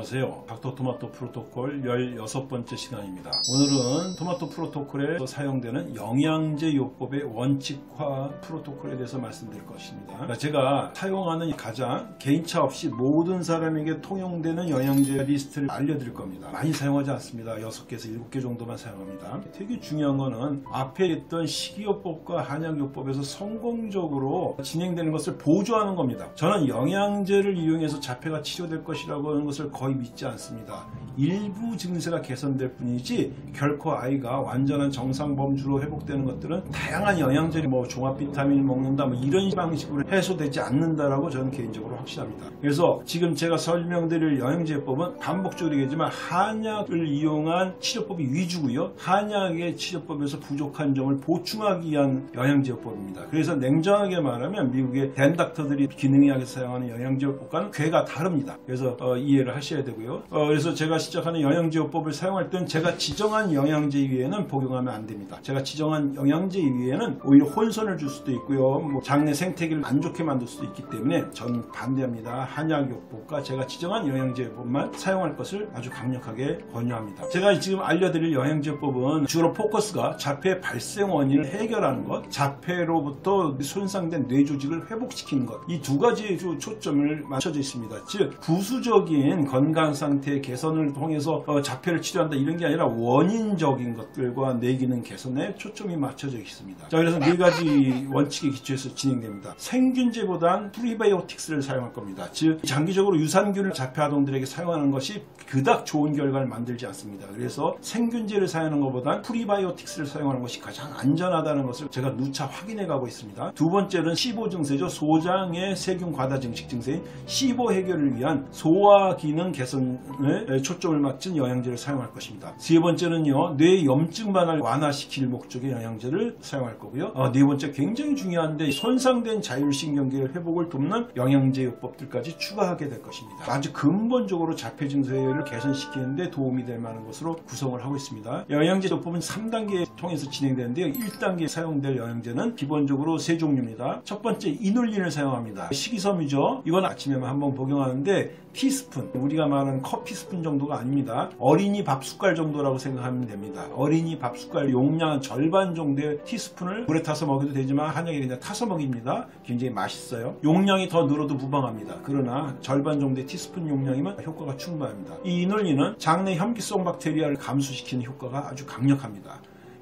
안녕하세요. 닥터 토마토 프로토콜 16번째 시간입니다. 오늘은 토마토 프로토콜에 사용되는 영양제 요법의 원칙과 프로토콜에 대해서 말씀드릴 것입니다. 제가 사용하는 가장 개인차 없이 모든 사람에게 통용되는 영양제 리스트를 알려드릴 겁니다. 많이 사용하지 않습니다. 6개에서 7개 정도만 사용합니다. 되게 중요한 거는 앞에 있던 식이요법과 한약요법에서 성공적으로 진행되는 것을 보조하는 겁니다. 저는 영양제를 이용해서 자폐가 치료될 것이라고 하는 것을 거의 믿지 않습니다. 일부 증세가 개선될 뿐이지 결코 아이가 완전한 정상 범주로 회복되는 것들은 다양한 영양제를 뭐 종합 비타민을 먹는다 뭐 이런 방식으로 해소되지 않는다라고 저는 개인적으로 확신합니다. 그래서 지금 제가 설명드릴 영양제법은 반복적으로 얘기하지만 한약을 이용한 치료법이 위주고요. 한약의 치료법에서 부족한 점을 보충하기 위한 영양제법입니다. 그래서 냉정하게 말하면 미국의 댄닥터들이 기능의학에서 사용하는 영양제법과는 괴가 다릅니다. 그래서 어, 이해를 하셔야 되고요. 어, 그래서 제가 시작하는 영양제요법을 사용할 때는 제가 지정한 영양제 위에는 복용하면 안 됩니다. 제가 지정한 영양제 위에는 오히려 혼선을 줄 수도 있고요. 뭐 장내 생태계를 안 좋게 만들 수도 있기 때문에 저는 반대합니다. 한약요법과 제가 지정한 영양제요법만 사용할 것을 아주 강력하게 권유합니다. 제가 지금 알려드릴 영양제요법은 주로 포커스가 자폐 발생 원인을 해결하는 것, 자폐로부터 손상된 뇌 조직을 회복시키는 것, 이 두 가지에 초점을 맞춰져 있습니다. 즉 부수적인 건강 상태 개선을 통해서 어, 자폐를 치료한다 이런 게 아니라 원인적인 것들과 뇌 기능 개선에 초점이 맞춰져 있습니다. 자 그래서 네 가지 원칙에 기초해서 진행됩니다. 생균제보단 prebiotics를 사용할 겁니다. 즉 장기적으로 유산균을 자폐 아동들에게 사용하는 것이 그닥 좋은 결과를 만들지 않습니다. 그래서 생균제를 사용하는 것보단 prebiotics를 사용하는 것이 가장 안전하다는 것을 제가 누차 확인해 가고 있습니다. 두 번째는 시보 증세죠. 소장의 세균 과다 증식 증세인 시보 해결을 위한 소화 기능 개선에 초점을 맞춘 영양제를 사용할 것입니다. 세 번째는요. 뇌 염증만을 완화시킬 목적의 영양제를 사용할 거고요. 어, 네 번째 굉장히 중요한데 손상된 자율신경계의 회복을 돕는 영양제 요법들까지 추가하게 될 것입니다. 아주 근본적으로 자폐 증세를 개선시키는데 도움이 될 만한 것으로 구성을 하고 있습니다. 영양제 요법은 3단계 통해서 진행되는데요. 1단계 사용될 영양제는 기본적으로 세 종류입니다. 첫 번째 이눌린을 사용합니다. 식이섬유죠. 이건 아침에만 한번 복용하는데 티스푼 우리가 말하는 커피 스푼 정도가 아닙니다. 어린이 밥 숟갈 정도라고 생각하면 됩니다. 어린이 밥 숟갈 용량 절반 정도의 티스푼을 물에 타서 먹여도 되지만 한약에 그냥 타서 먹입니다. 굉장히 맛있어요. 용량이 더 늘어도 무방합니다. 그러나 절반 정도의 티스푼 용량이면 효과가 충분합니다. 이 이놀린은 장내 현기성 박테리아를 감소시키는 효과가 아주 강력합니다.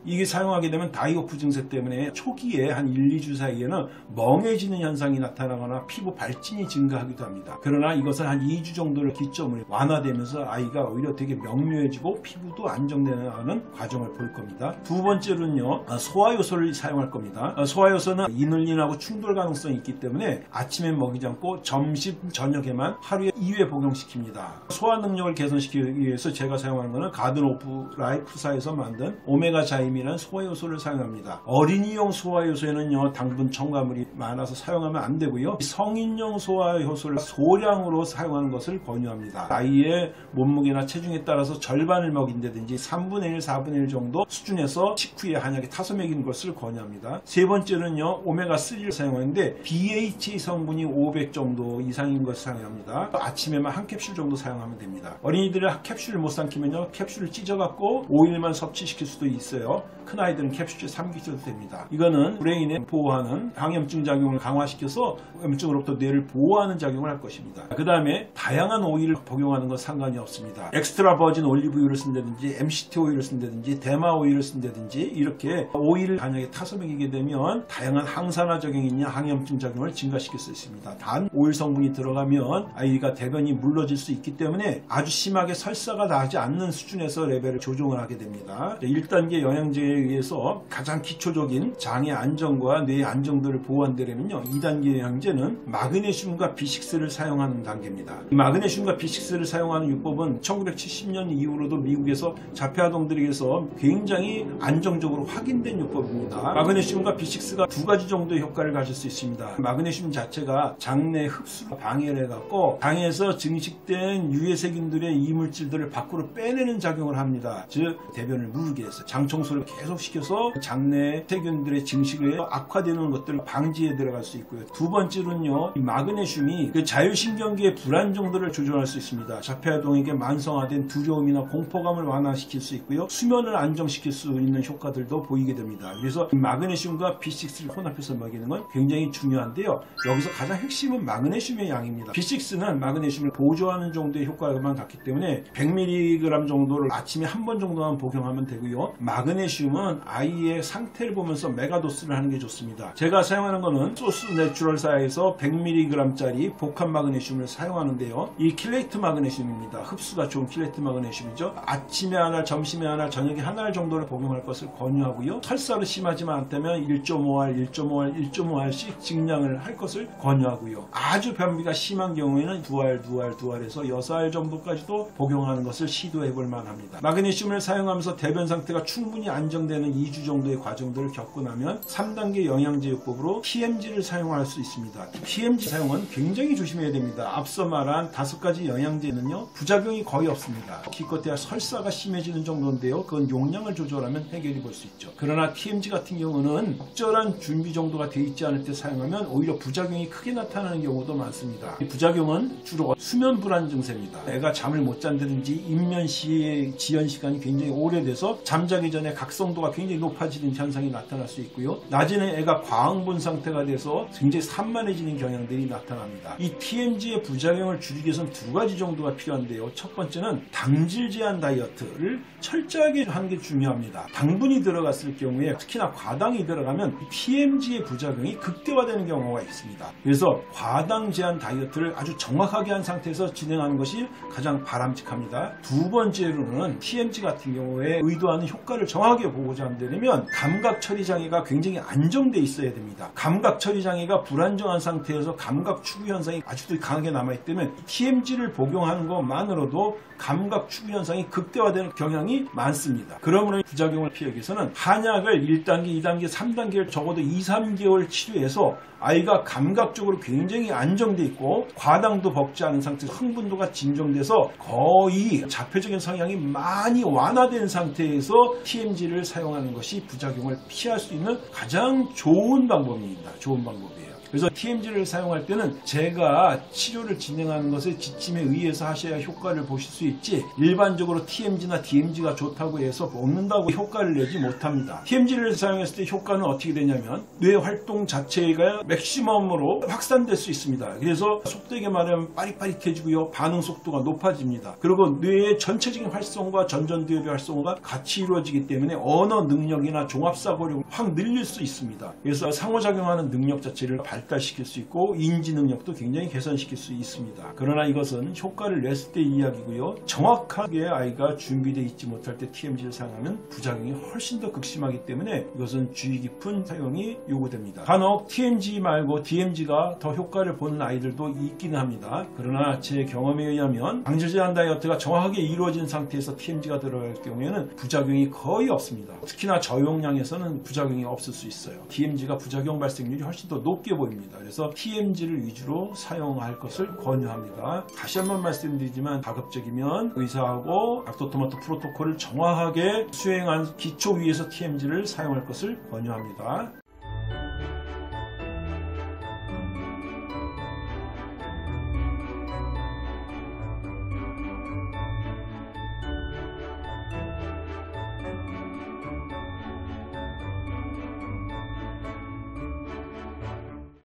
이게 사용하게 되면 다이오프 증세 때문에 초기에 한 1, 2주 사이에는 멍해지는 현상이 나타나거나 피부 발진이 증가하기도 합니다. 그러나 이것은 한 2주 정도를 기점으로 완화되면서 아이가 오히려 되게 명료해지고 피부도 안정되는 과정을 볼 겁니다. 두 번째로는요. 소화효소를 사용할 겁니다. 소화효소는 이눌린하고 충돌 가능성이 있기 때문에 아침에 먹이지 않고 점심, 저녁에만 하루에 2회 복용시킵니다. 소화 능력을 개선시키기 위해서 제가 사용하는 것은 가든 오프 라이프사에서 만든 오메가 자 임이라는 소화효소를 사용합니다. 어린이용 소화효소에는요. 당분 첨가물이 많아서 사용하면 안 되고요. 성인용 소화효소를 소량으로 사용하는 것을 권유합니다. 아이의 몸무게나 체중에 따라서 절반을 먹인다든지 3분의 1, 4분의 1 정도 수준에서 식후에 한약에 타서 먹이는 것을 권유합니다. 세 번째는요. 오메가3를 사용하는데 BHA 성분이 500 정도 이상인 것을 사용합니다. 아침에만 한 캡슐 정도 사용하면 됩니다. 어린이들은 캡슐을 못 삼키면요. 캡슐을 찢어갖고 오일만 섭취시킬 수도 있어요. 큰 아이들은 캡슐 삼키셔도 됩니다. 이거는 브레인에 보호하는 항염증 작용을 강화시켜서 염증으로부터 뇌를 보호하는 작용을 할 것입니다. 그 다음에 다양한 오일을 복용하는 건 상관이 없습니다. extra virgin 올리브유를 쓴다든지 MCT 오일을 쓴다든지 대마 오일을 쓴다든지 이렇게 오일을 한약에 타서 먹이게 되면 다양한 항산화 작용이나 항염증 작용을 증가시킬 수 있습니다. 단 오일 성분이 들어가면 아이가 대변이 물러질 수 있기 때문에 아주 심하게 설사가 나지 않는 수준에서 레벨을 조정을 하게 됩니다. 1단계 영양제에 의해서 가장 기초적인 장의 안정과 뇌의 안정도를 보호한다면요. 2단계 영양제는 마그네슘과 B6를 사용하는 단계입니다. 마그네슘과 B6를 사용하는 요법은 1970년 이후로도 미국에서 자폐 아동들에게서 굉장히 안정적으로 확인된 요법입니다. 마그네슘과 B6가 두 가지 정도의 효과를 가질 수 있습니다. 마그네슘 자체가 장내 흡수를 방해를 해갖고 장에서 증식된 유해 세균들의 이물질들을 밖으로 빼내는 작용을 합니다. 즉 대변을 누르게 해서 장 청소를 증식을 계속 시켜서 장내 세균들의 증식에 악화되는 것들을 방지해 들어갈 수 있고요. 두 번째로는요, 이 마그네슘이 그 자율신경계의 불안 정도를 조절할 수 있습니다. 자폐아동에게 만성화된 두려움이나 공포감을 완화시킬 수 있고요. 수면을 안정시킬 수 있는 효과들도 보이게 됩니다. 그래서 이 마그네슘과 B6를 혼합해서 먹이는 건 굉장히 중요한데요. 여기서 가장 핵심은 마그네슘의 양입니다. B6는 마그네슘을 보조하는 정도의 효과만 갖기 때문에 100mg 정도를 아침에 한 번 정도만 복용하면 되고요. 마그네슘 은 아이의 상태를 보면서 megadose를 하는 게 좋습니다. 제가 사용하는 거는 소스 내추럴사에서 100mg짜리 복합 마그네슘을 사용하는데요. 이 킬레이트 마그네슘입니다. 흡수가 좋은 킬레이트 마그네슘이죠. 아침에 하나, 점심에 하나, 저녁에 하나 정도를 복용할 것을 권유하고요. 설사가 심하지만 않다면 1.5알, 1.5알, 1.5알씩 증량을 할 것을 권유하고요. 아주 변비가 심한 경우에는 두 알, 두 알, 두 알에서 6알 정도까지도 복용하는 것을 시도해 볼 만합니다. 마그네슘을 사용하면서 대변 상태가 충분히 안정되는 2주 정도의 과정들을 겪고 나면 3단계 영양제요법으로 TMG를 사용할 수 있습니다. TMG 사용은 굉장히 조심해야 됩니다. 앞서 말한 다섯 가지 영양제는요 부작용이 거의 없습니다. 기껏해야 설사가 심해지는 정도인데요. 그건 용량을 조절하면 해결이 볼 수 있죠. 그러나 TMG 같은 경우는 적절한 준비 정도가 되어 있지 않을 때 사용하면 오히려 부작용이 크게 나타나는 경우도 많습니다. 이 부작용은 주로 수면 불안 증세입니다. 애가 잠을 못 잔다든지 입면 시의 지연 시간이 굉장히 오래돼서 잠자기 전에 각 성도가 굉장히 높아지는 현상이 나타날 수 있고요. 낮에는 애가 과흥분 상태가 돼서 굉장히 산만해지는 경향들이 나타납니다. 이 TMG의 부작용을 줄이기 위해서는 두 가지 정도가 필요한데요. 첫 번째는 당질 제한 다이어트를 철저하게 하는 게 중요합니다. 당분이 들어갔을 경우에 특히나 과당이 들어가면 TMG의 부작용이 극대화되는 경우가 있습니다. 그래서 과당 제한 다이어트를 아주 정확하게 한 상태에서 진행하는 것이 가장 바람직합니다. 두 번째로는 TMG 같은 경우에 의도하는 효과를 정확하게 보고자 한다면 감각 처리 장애가 굉장히 안정돼 있어야 됩니다. 감각 처리 장애가 불안정한 상태에서 감각 추구 현상이 아직도 강하게 때문에 TMG를 복용하는 것만으로도 감각 추구 현상이 극대화되는 경향이 많습니다. 그러므로 부작용을 피하기 위해서는 한약을 1단계, 2단계, 3단계를 적어도 2, 3개월 치료해서 아이가 감각적으로 굉장히 안정돼 있고 과당도 먹지 않은 상태에서 흥분도가 진정돼서 거의 자폐적인 성향이 많이 완화된 상태에서 TMG 를 사용하는 것이 부작용을 피할 수 있는 가장 좋은 방법입니다. 좋은 방법이에요. 그래서 TMG를 사용할 때는 제가 치료를 진행하는 것을 지침에 의해서 하셔야 효과를 보실 수 있지 일반적으로 TMG나 DMG가 좋다고 해서 먹는다고 효과를 내지 못합니다. TMG를 사용했을 때 효과는 어떻게 되냐면 뇌 활동 자체가 맥시멈으로 확산될 수 있습니다. 그래서 속되게 말하면 빠릿빠릿해지고요. 반응 속도가 높아집니다. 그리고 뇌의 전체적인 활성과 전전두엽의 활성화가 같이 이루어지기 때문에 언어 능력이나 종합사고력을 확 늘릴 수 있습니다. 그래서 상호작용하는 능력 자체를 발 달시킬 수 있고 인지 능력도 굉장히 개선시킬 수 있습니다. 그러나 이것은 효과를 냈을 때 이야기고요. 정확하게 아이가 준비되어 있지 못할 때 TMG를 사용하면 부작용이 훨씬 더 극심하기 때문에 이것은 주의 깊은 사용이 요구됩니다. 간혹 TMG 말고 DMG가 더 효과를 보는 아이들도 있기는 합니다. 그러나 제 경험에 의하면 방조제한 다이어트가 정확하게 이루어진 상태에서 TMG가 들어갈 경우에는 부작용이 거의 없습니다. 특히나 저용량에서는 부작용이 없을 수 있어요. DMG가 부작용 발생률이 훨씬 더 높게 보입니다. 그래서 TMG를 위주로 사용할 것을 권유합니다. 다시 한번 말씀드리지만 가급적이면 의사하고 닥터토마토 프로토콜을 정확하게 수행한 기초 위에서 TMG를 사용할 것을 권유합니다.